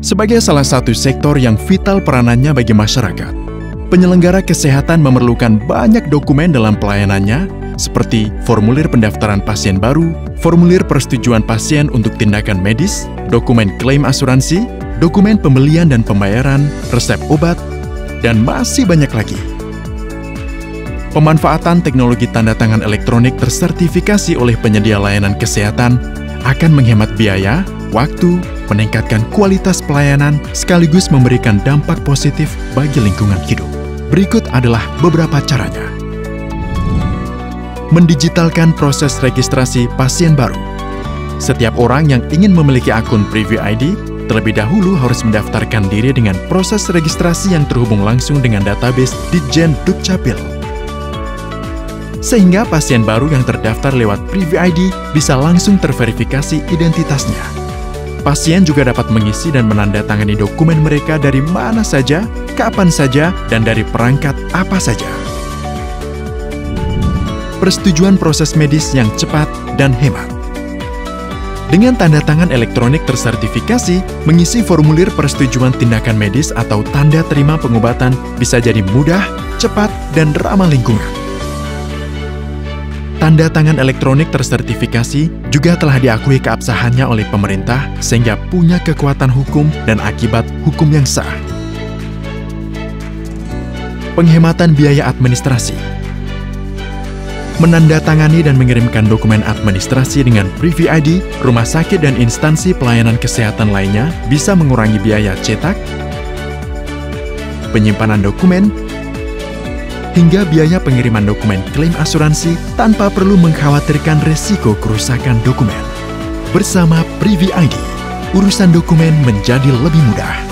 Sebagai salah satu sektor yang vital peranannya bagi masyarakat, penyelenggara kesehatan memerlukan banyak dokumen dalam pelayanannya, seperti formulir pendaftaran pasien baru, formulir persetujuan pasien untuk tindakan medis, dokumen klaim asuransi, dokumen pembelian dan pembayaran, resep obat, dan masih banyak lagi. Pemanfaatan teknologi tanda tangan elektronik tersertifikasi oleh penyedia layanan kesehatan akan menghemat biaya, waktu, meningkatkan kualitas pelayanan, sekaligus memberikan dampak positif bagi lingkungan hidup. Berikut adalah beberapa caranya. Mendigitalkan proses registrasi pasien baru. Setiap orang yang ingin memiliki akun Preview ID terlebih dahulu harus mendaftarkan diri dengan proses registrasi yang terhubung langsung dengan database Ditjen Dukcapil. Sehingga pasien baru yang terdaftar lewat Preview ID bisa langsung terverifikasi identitasnya. Pasien juga dapat mengisi dan menandatangani dokumen mereka dari mana saja, kapan saja, dan dari perangkat apa saja. Persetujuan proses medis yang cepat dan hemat. Dengan tanda tangan elektronik tersertifikasi, mengisi formulir persetujuan tindakan medis atau tanda terima pengobatan bisa jadi mudah, cepat, dan ramah lingkungan. Tanda tangan elektronik tersertifikasi juga telah diakui keabsahannya oleh pemerintah sehingga punya kekuatan hukum dan akibat hukum yang sah. Penghematan biaya administrasi Menandatangani dan mengirimkan dokumen administrasi dengan Privy ID, rumah sakit dan instansi pelayanan kesehatan lainnya bisa mengurangi biaya cetak, penyimpanan dokumen, hingga biaya pengiriman dokumen klaim asuransi tanpa perlu mengkhawatirkan resiko kerusakan dokumen. Bersama Privy ID, urusan dokumen menjadi lebih mudah.